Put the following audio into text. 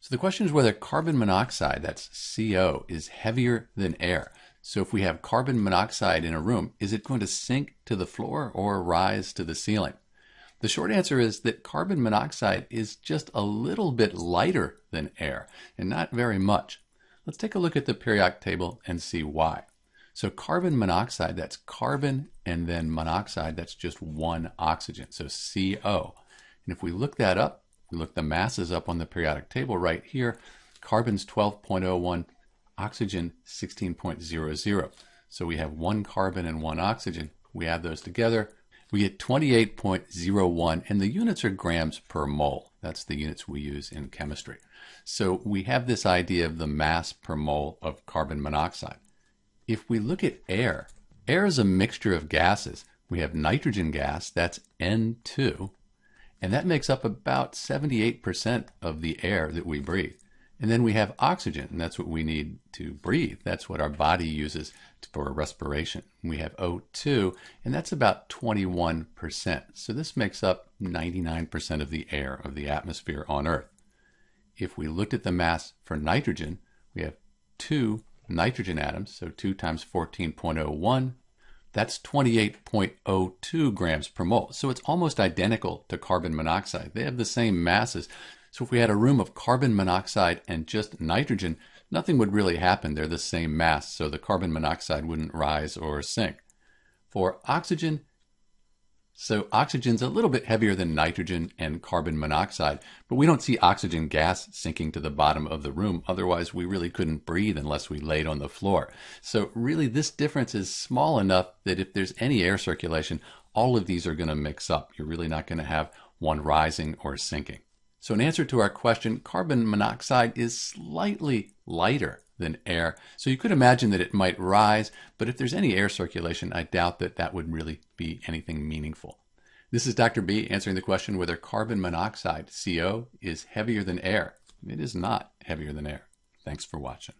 So the question is whether carbon monoxide, that's CO, is heavier than air. So if we have carbon monoxide in a room, is it going to sink to the floor or rise to the ceiling? The short answer is that carbon monoxide is just a little bit lighter than air, and not very much. Let's take a look at the periodic table and see why. So carbon monoxide, that's carbon and then monoxide, that's just one oxygen, so CO. And if we look that up, we look the masses up on the periodic table right here. Carbon's 12.01, oxygen 16.00. So we have one carbon and one oxygen. We add those together, we get 28.01, and the units are grams per mole. That's the units we use in chemistry. So we have this idea of the mass per mole of carbon monoxide. If we look at air, air is a mixture of gases. We have nitrogen gas, that's N2, and that makes up about 78% of the air that we breathe. And then we have oxygen, and that's what we need to breathe. That's what our body uses for respiration. We have O2, and that's about 21%. So this makes up 99% of the air of the atmosphere on Earth. If we looked at the mass for nitrogen, we have two nitrogen atoms, so 2 times 14.01 that's 28.02 grams per mole. So it's almost identical to carbon monoxide. They have the same masses. So if we had a room of carbon monoxide and just nitrogen, nothing would really happen. They're the same mass, so the carbon monoxide wouldn't rise or sink. For oxygen, so oxygen's a little bit heavier than nitrogen and carbon monoxide, but we don't see oxygen gas sinking to the bottom of the room. Otherwise, we really couldn't breathe unless we laid on the floor. So really, this difference is small enough that if there's any air circulation, all of these are going to mix up. You're really not going to have one rising or sinking. So in answer to our question, carbon monoxide is slightly lighter than air. So you could imagine that it might rise, but if there's any air circulation, I doubt that that would really be anything meaningful. This is Dr. B answering the question whether carbon monoxide, CO, is heavier than air. It is not heavier than air. Thanks for watching.